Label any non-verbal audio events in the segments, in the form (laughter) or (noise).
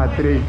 Ah, três.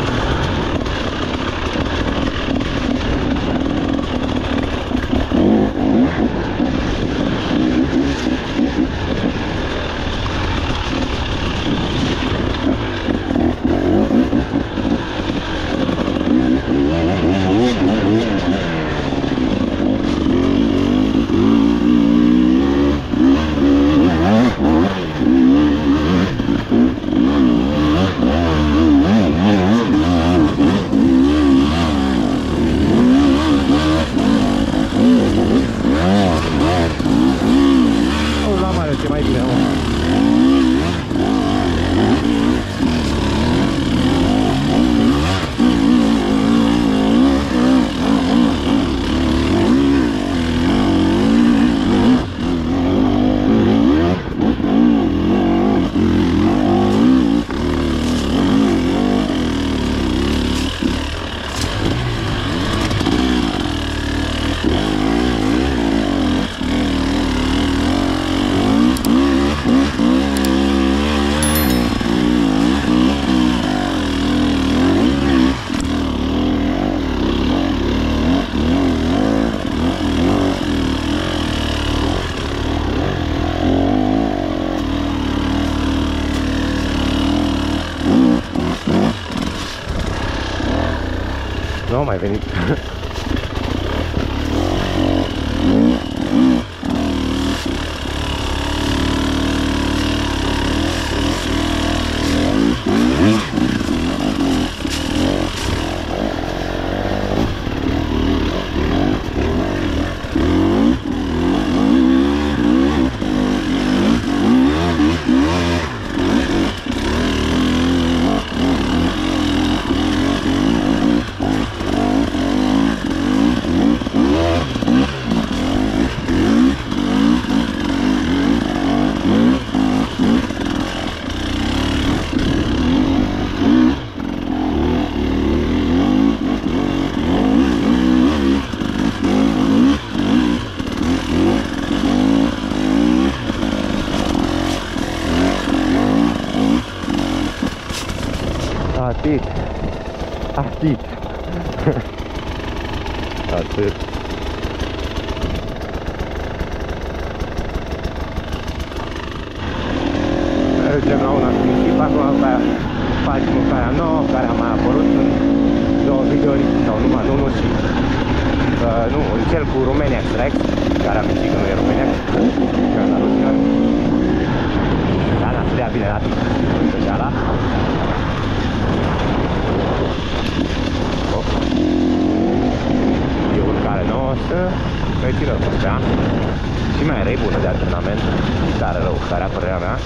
Uai. O, bine la tine speciala oh. e urcare nouă să rețină pe astea și mai e bună de antrenament. Dar rău, care a părerea mea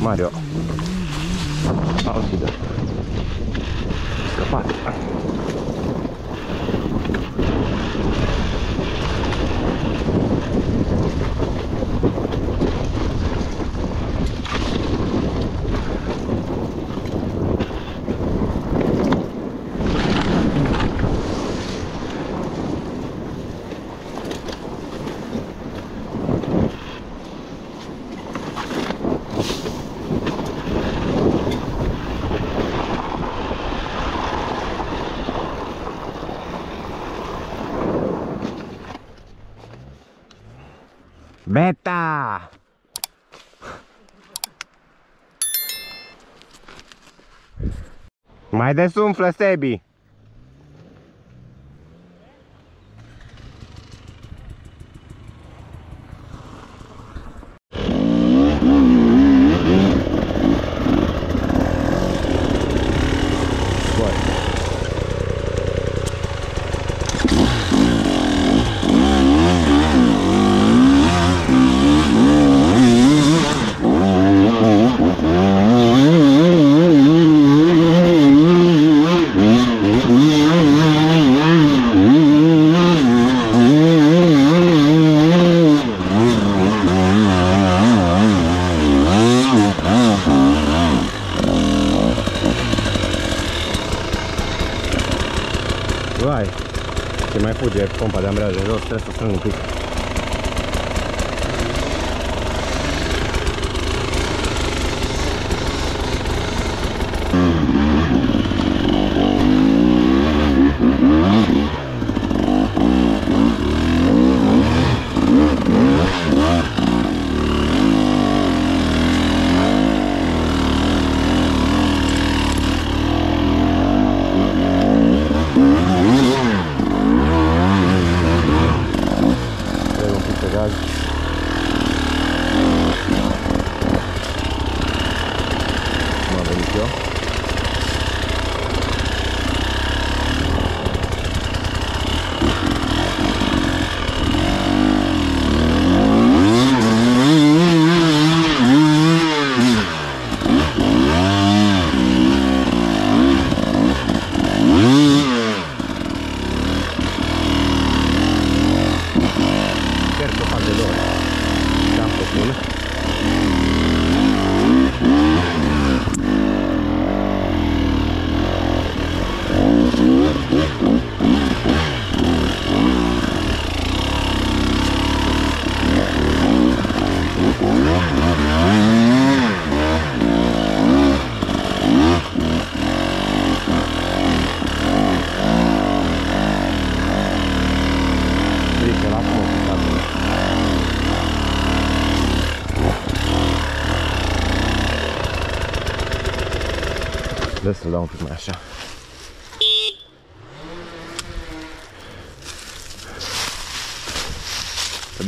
Mario. Auzi, da. Mai desumflă, Sebi!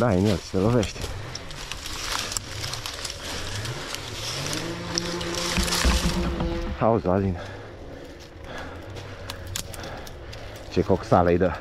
dai în el, se lovește. Auzi, Alin. Ce coxală îi dă.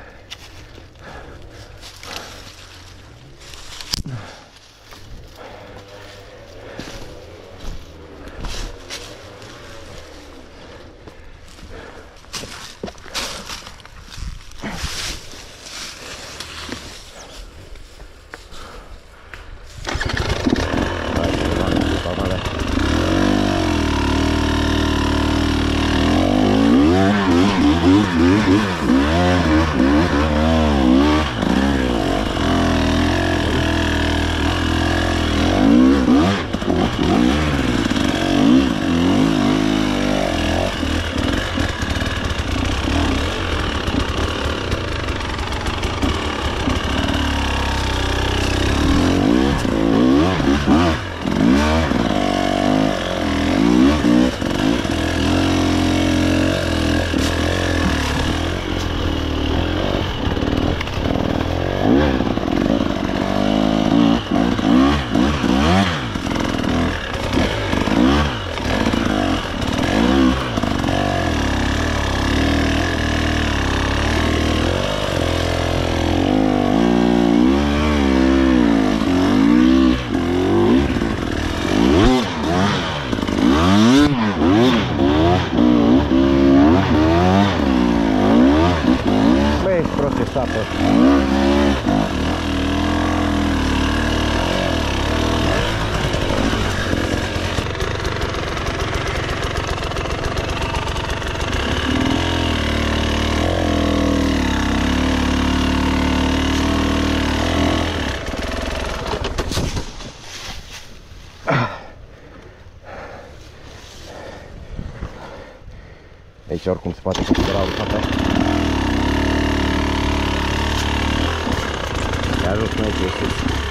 și oricum se poate considera urcată. Iar jos mai jos.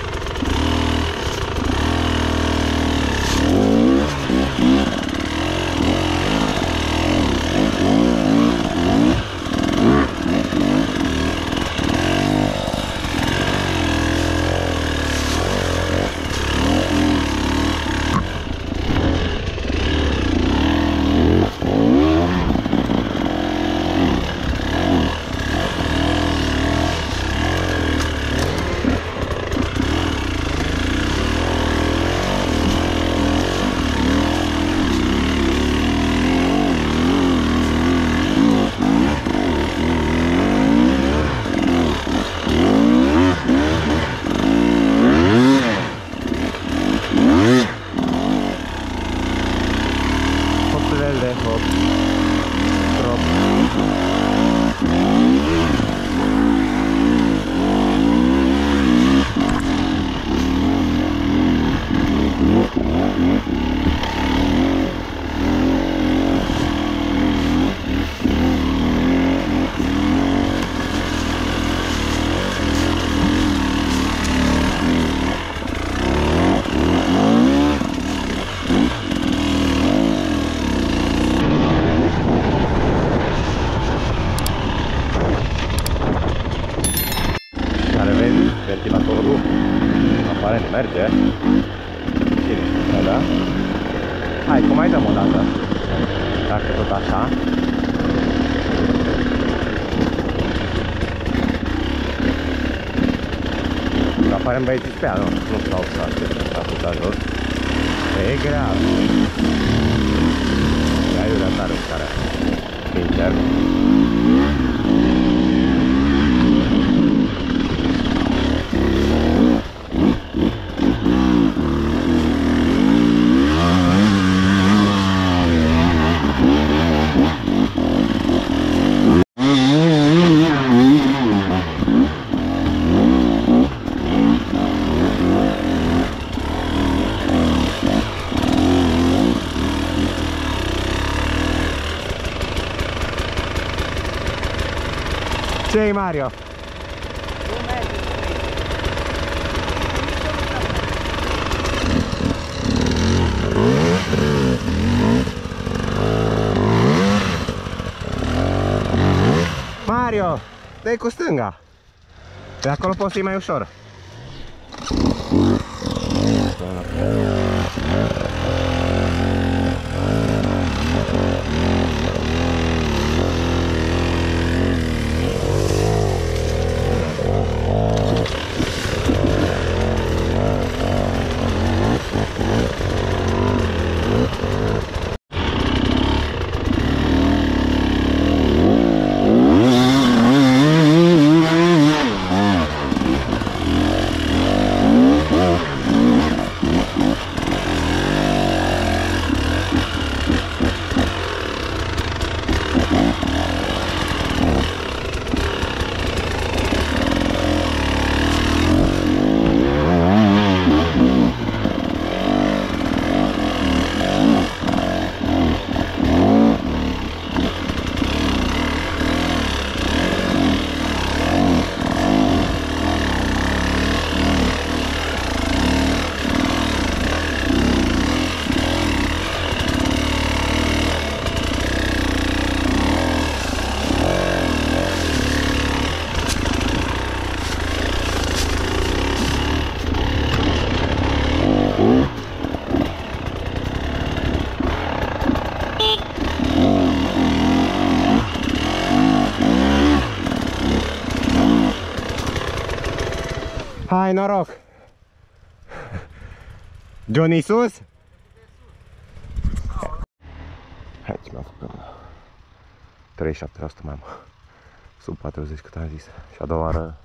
E grav. Ia iurea tare care intern. Ce Mario? Mario, dai cu stânga. De acolo poți să mai ușor. Hai, noroc! Johnny sus? Hai ce mi-a făcut 37% mai am Sub 40 cât am zis Și a doua oară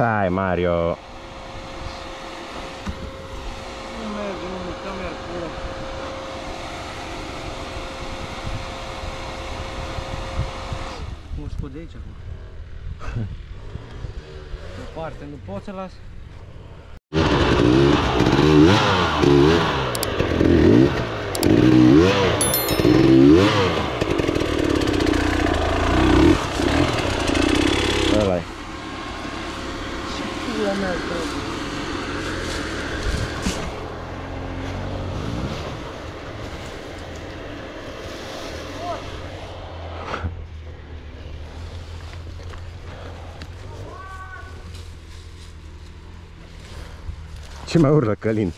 Hai Mario Nu merge, nu mișca, merg acolo. Mă scot de aici acum. (laughs) Departe, nu pot să las? Ce mai urlă Călin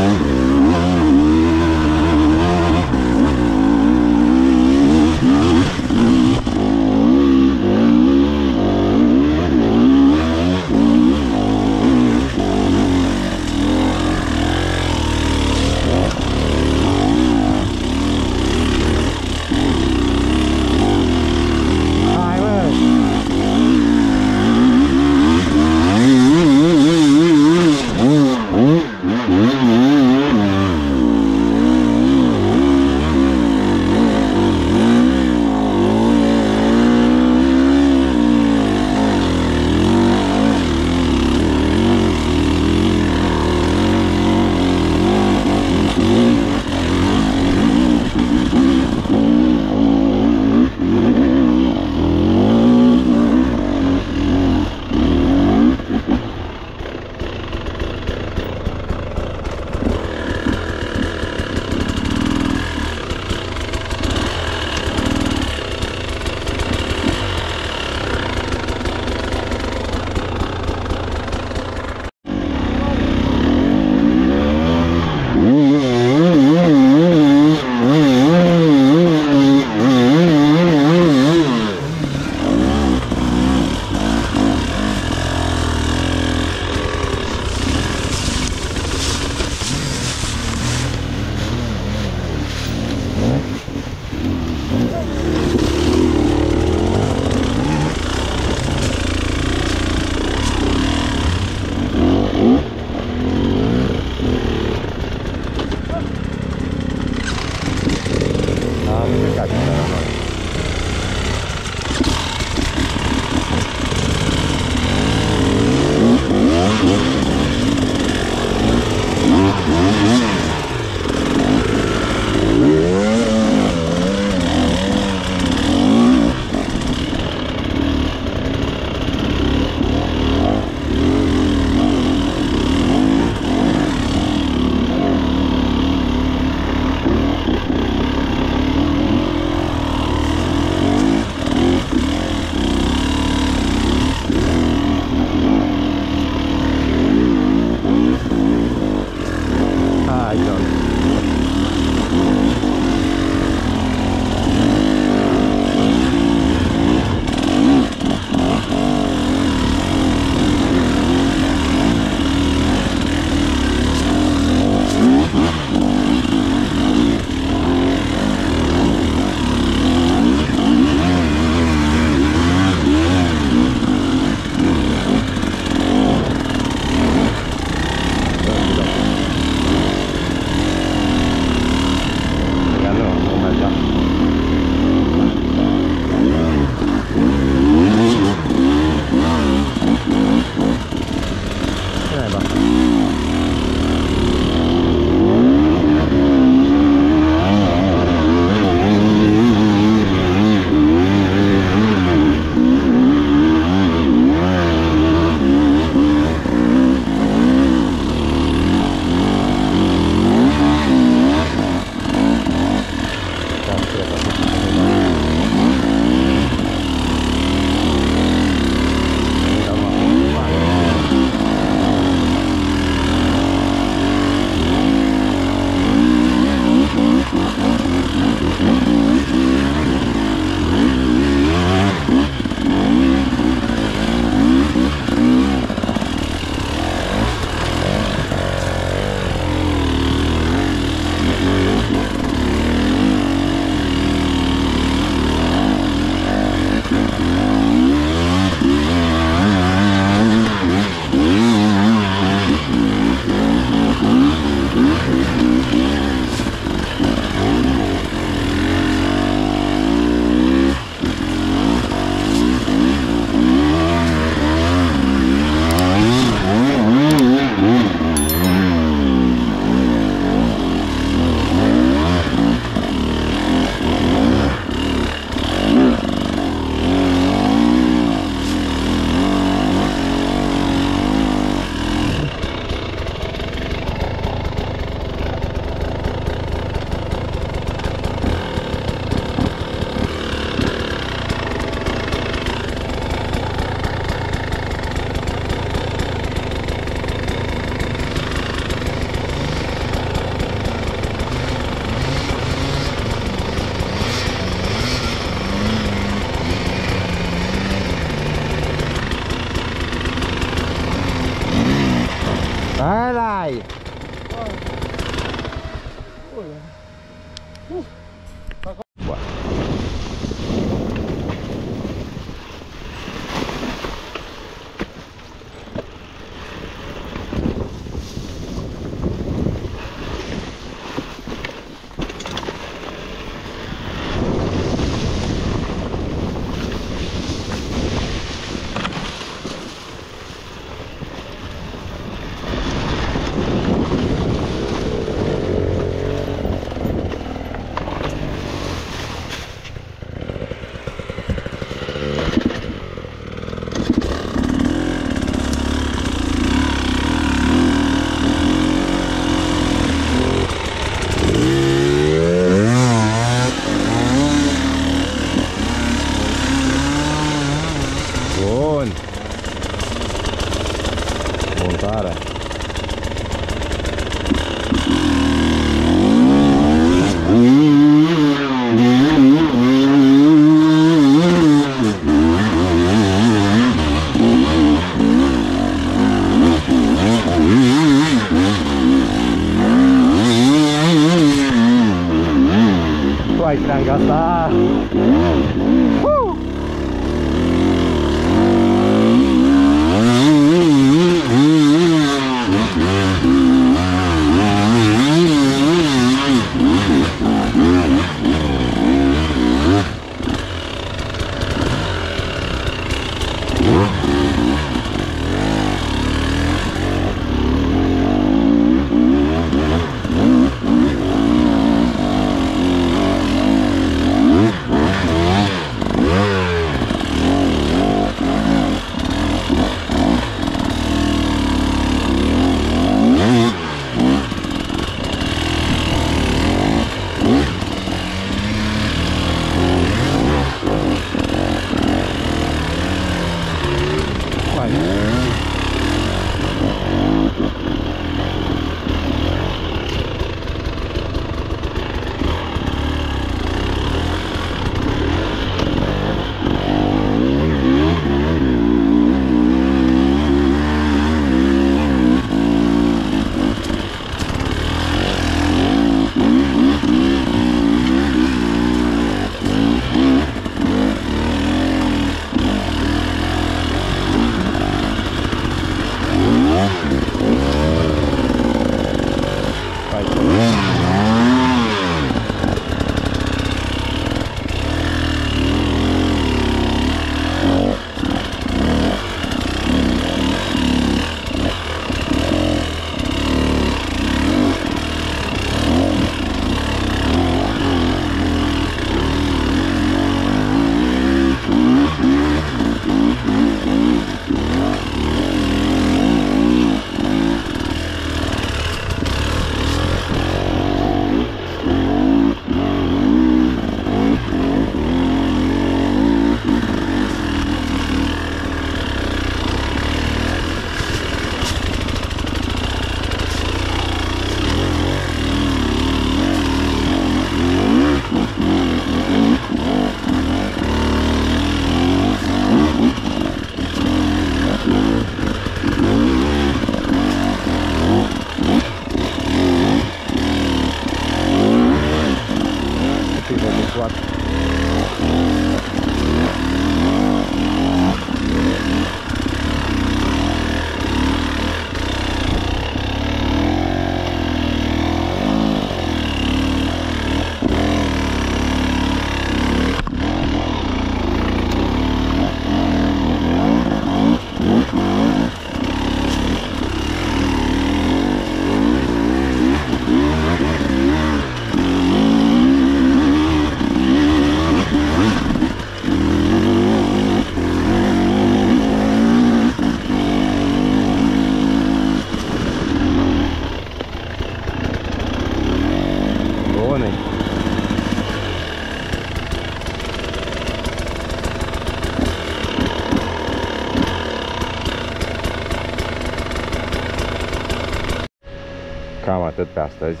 atât pe astăzi.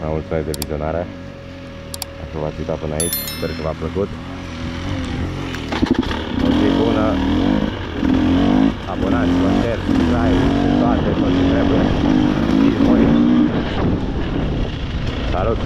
Mai mulțumesc de vizionare. Dacă v-ați uitat până aici, sper că v-a plăcut. O zi bună! Abonați-vă, share, subscribe, toate, tot ce trebuie. Și voi! Salut!